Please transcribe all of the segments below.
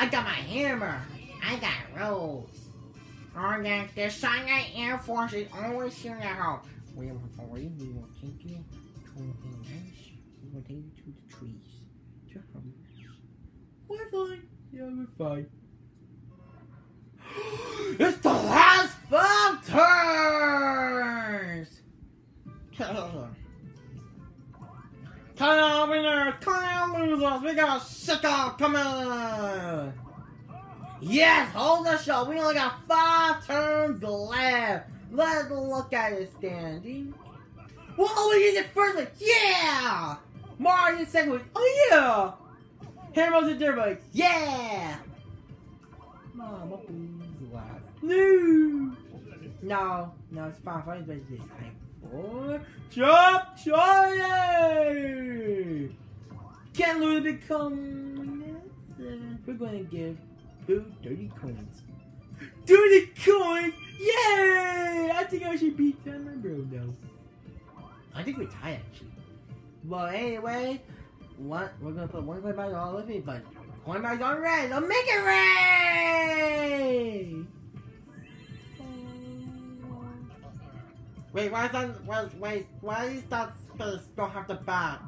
I got my hammer. I got Rose. On that, the Shanghai Air Force is always here to help. We will hurry. We will take you to a nice. We will take you to the trees. To home. We're fine. Yeah, we're fine. it's the last five turns! Come on, winners! Come on, losers! We got a sick up coming! Yes, hold the show. We only got five turns left. Let's look at it standing. Whoa, oh, we did it first. Yeah! Mario did second. Oh, yeah! Hammer's in third one. Yeah! Mama, please laugh. No! No, no, it's fine. Fine, but this time. Four. Chop Charlie! Can't lose become. We're going to give Boo 30 coins. 30 coins! Yay! I think I should beat Hammer Bro oh, though. I think we're tied actually. Well, anyway, what we're gonna put one coin back on all of it, but coin back on red. So make it red. Wait, why is that? Wait, wait, why is that space don't have the back?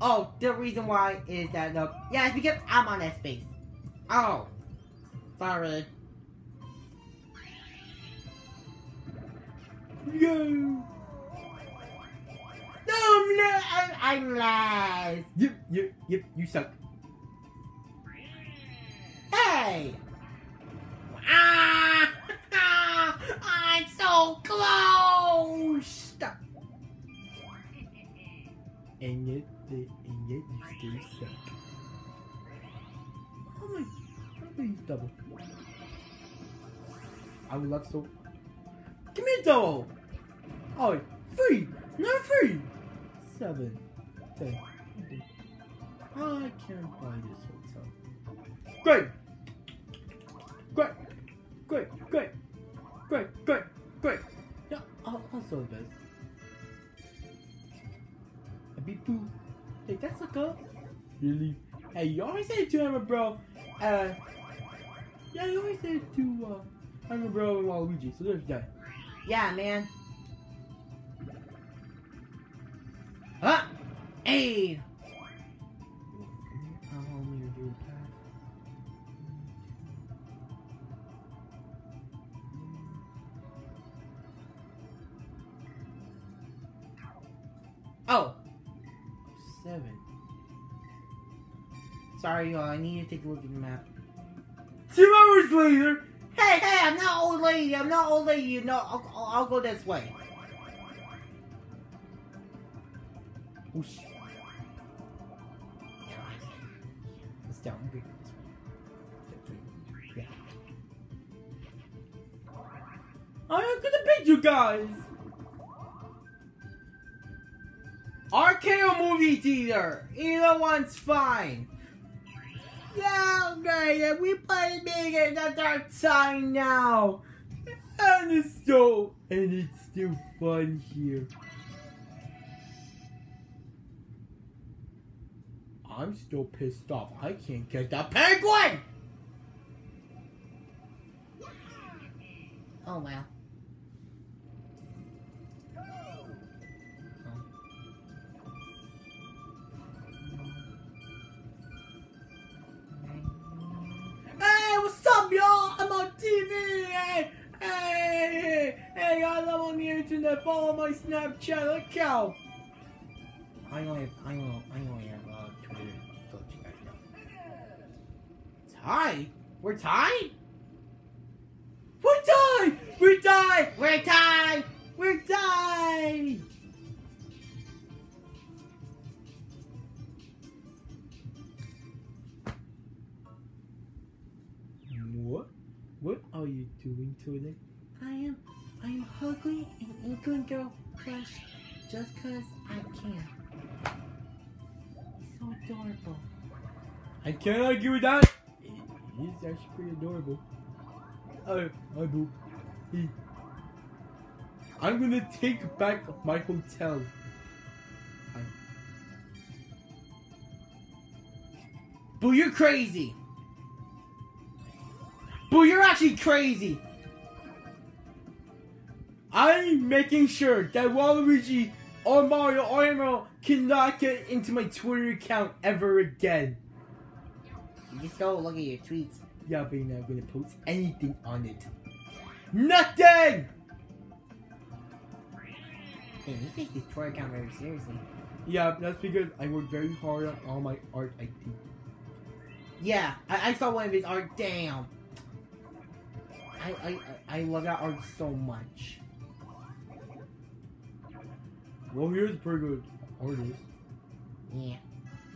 Oh, the reason why is that the yeah, it's because I'm on that space. Oh, sorry. Go! No, I'm not. I'm, I'm last. Yep, yep, yep, you suck. Hey! Ah! I'm so close! And yet, and yet you still suck. Oh my, how do you double? I would love so. Give me a double! Oh, free! Not free! Seven, ten. I can't buy this hotel. Great! Great! Great! Great! Great! Great! Great! Yeah, I'll, I'll solve this. A beep boo. Hey, that's a girl. Really? Hey, you always say it to him, bro. Uh, yeah, you always say it to uh, Hammer Bro and Waluigi. So there's that. Yeah, man. Huh? Hey! Oh! Seven. Sorry, uh, I need to take a look at the map. Two hours later. Hey, hey, I'm not old lady. I'm not old lady. No, I'll, I'll, I'll go this way. Whoosh. It's down. Yeah. I'm gonna beat you guys. RKO movie theater. Either one's fine. Yeah, okay, yeah, we play big in the dark side now. And it's still and it's still fun here. I'm still pissed off. I can't get that penguin! Oh well. on the internet, follow my Snapchat, like cow. I only have, I only, I only have uh, Twitter. To let you guys know. Tied? We're tied? We're tied! We're tied! We're tied! We're tied! What? What are you doing today? I am I am hugging an England girl crush just 'cause I can. He's so adorable. I can't argue with that. He's actually pretty adorable. Oh, hi, boo. He. I'm gonna take back my hotel. Boo, you're crazy. Boo, you're actually crazy. I'm making sure that Waluigi or Mario or Emerald cannot get into my Twitter account ever again. You just go look at your tweets. Yeah, but you're not gonna post anything on it. Nothing! Hey, you take this Twitter account very seriously. Yeah, that's because I work very hard on all my art I do. Yeah, I, I saw one of his art. Damn. I, I I I love that art so much. Well, here's a pretty good artist. Yeah.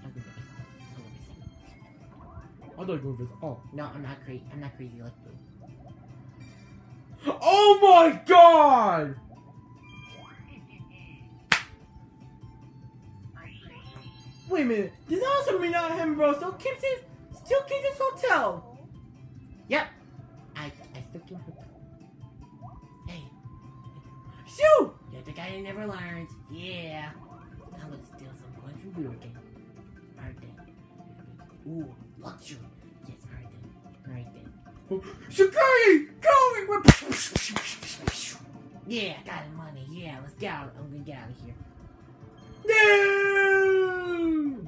I'm gonna be- I'm gonna be sick. I thought you were going Oh. No, I'm not crazy. I'm not crazy like Boo. Oh my god! Wait a minute. This also mean that him, bro. Still keeps his, still keeps his hotel. Yep. I I still can hook. Hey, Shoot! The guy who never learns. Yeah. I'm gonna steal some coins from again. Alright then. Ooh, luxury. Yes, alright then. Alright then. Security! Going! Yeah, got the money. Yeah, let's get out. I'm gonna get out of here. No!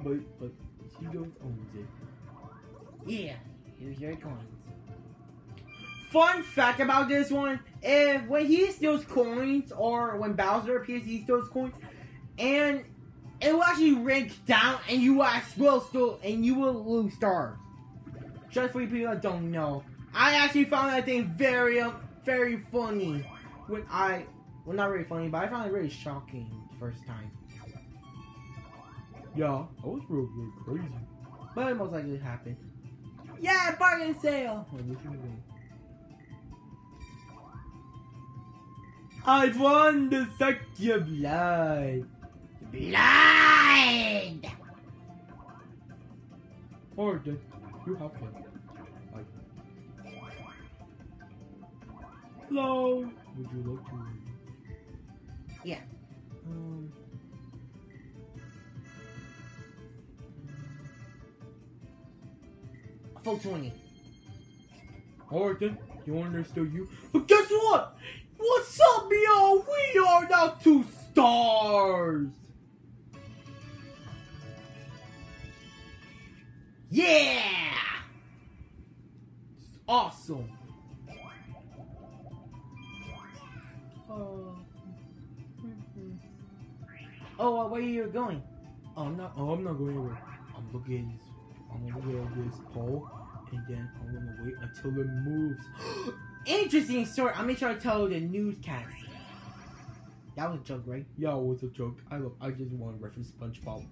But, but, he goes owns it. Yeah, here's your coins. Fun fact about this one: if when he steals coins, or when Bowser appears, he steals coins, and it will actually rank down, and you actually will still, and you will lose stars. Just for you people that don't know, I actually found that thing very, um, very funny. When I, well, not really funny, but I found it really shocking the first time. Yeah, that was real, real crazy. But it most likely happened. Yeah, bargain sale. I've won the Sakya Blood. Blind! Or did you have fun? Bye. Hello. Would you like to? Yeah. Um. Full 20. Alright then, you understood you. But guess what? What's? We are now two stars. Yeah! It's awesome. Oh, uh, where are you going? Oh, I'm not. Oh, I'm not going anywhere. I'm looking at this. I'm gonna look at this pole, and then I'm gonna wait until it moves. Interesting story. I'll make sure I tell the newscast. That was a joke, right? yeah, it was a joke. I love. I just want to reference SpongeBob.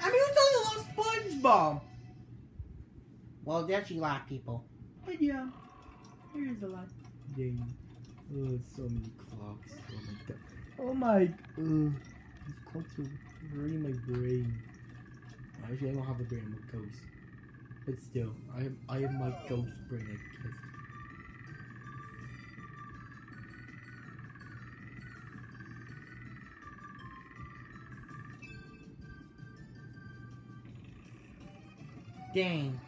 I mean, who doesn't love SpongeBob? Well, there's actually a lot of people. But yeah, there is a lot. Dang. Oh, so many clocks. Oh my god. Oh my. Ugh. These clocks are hurting my brain. Actually, I don't have a brain. I'm a ghost. But still, I am. I am my ghost brain. I guess. Dang.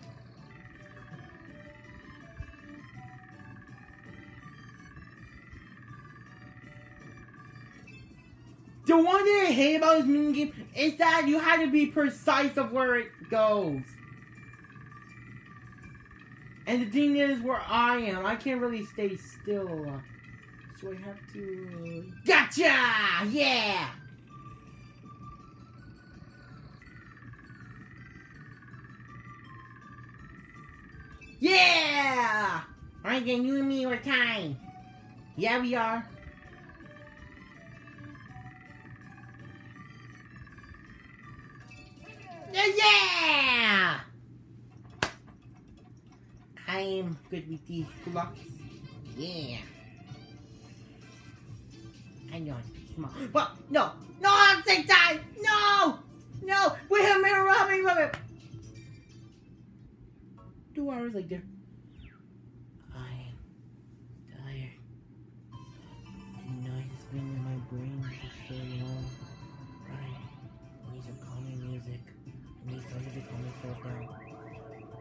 The one thing I hate about this mini game is that you have to be precise of where it goes. And the thing is, where I am, I can't really stay still. So I have to. Gotcha! Yeah! Yeah! Alright, then you and me are time. Yeah, we are. Yeah! Yeah! I I'm good with these blocks. Yeah. I know it's small. But no, no, I'm sick time. No, no. We have been robbing from it. Two hours later. I'm tired. The night has been in my brain for so long. I need some calming music. I need something to calm myself down.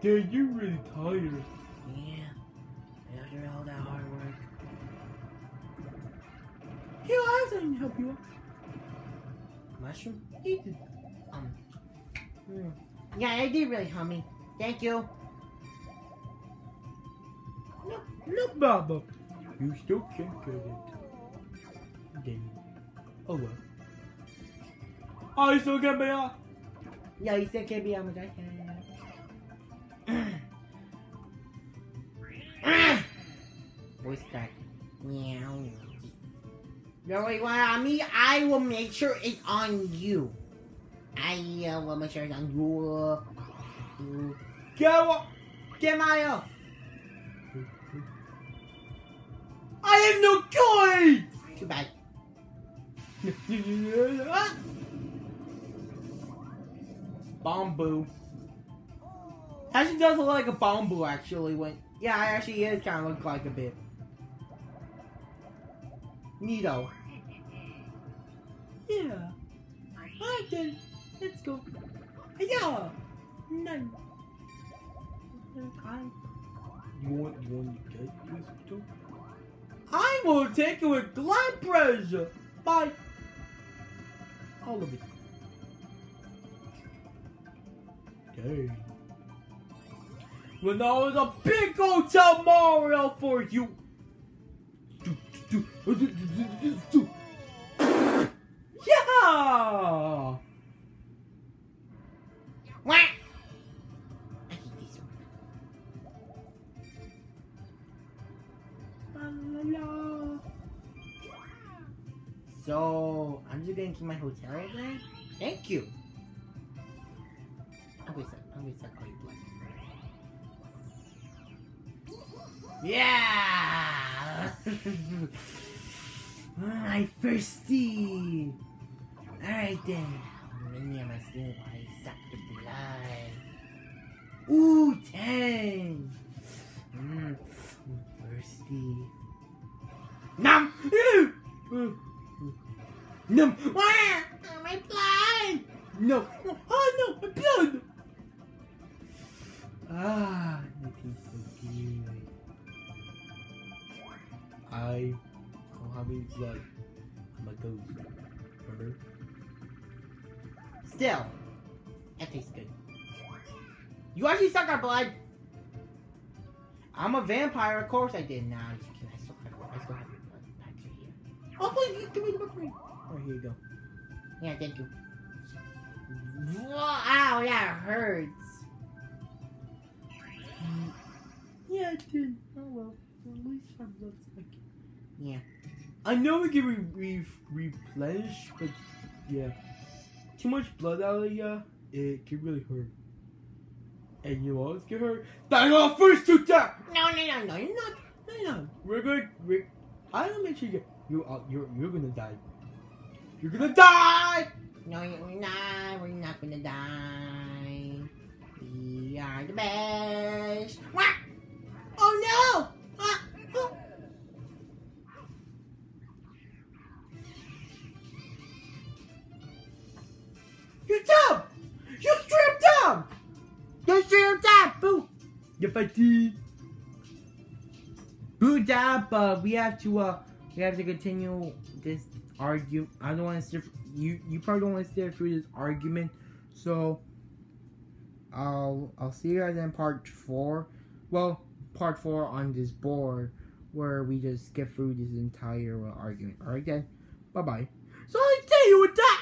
Dad, you're really tired. Yeah. After all that hard work. Here, I have something to help you out. Mushroom? Eat it. Um. hmm. Yeah, I did really help me. Thank you. No, no, Baba. You still can't get it. Then, oh well. I still get me off. Yeah, you still can't be on my Voice crack. Meow. No, wait, what on me? I will make sure it's on you. I uh, will make sure it's on you. you. Get what? Get Mario. I have no coins. Too bad. Bamboo. Actually does look like a bamboo actually when yeah, it actually is kind of look like a bit. Neato. yeah. Alright then. Let's go. Yeah. Nine. I. You want you want to get this too? I will take it with glad pleasure. Bye. All of it. Dang. When I was a big hotel Mario for you. Yeah! Wah! I hate these ones. So I'm just gonna keep my hotel right there. Thank you. I'm gonna suck. I'm gonna suck all your blood. Yeah. I'm thirsty. All right then. Many of my skin I suck the blood. Ooh, ten. Mm, I'm thirsty. Nom. Nom. Wah! Oh, my blood. No. Blood. I'm a ghost. Oh, remember? Still, that tastes good. You actually suck our blood. I'm a vampire, of course I did. Nah, I'm just kidding. I still have, I still have your blood back to here. Oh please, give me the book for me. Oh, here you go. Yeah, thank you. Ow, yeah, it hurts. Yeah, it did. Oh well. At least our blood's back. Yeah. I know we can re- re- replenish, but yeah, too much blood out of ya, it can really hurt. And you else can hurt? Dying off first to death. No, no, no, no, you're not. No, no, we're good. We're, I don't make sure you you are you're you're gonna die. You're gonna die. No, you're not. We're not gonna die. We are the best. Wah! Oh no! You're dumb. You're straight dumb. You're straight up, boo. You're fatigued. Boot up. Uh, we have to. Uh, we have to continue this argue. I don't want to sit. You. You probably don't want to sit through this argument. So. I'll. I'll see you guys in part four. Well, part four on this board where we just get through this entire uh, argument. Alright then. Bye bye. So I tell you what that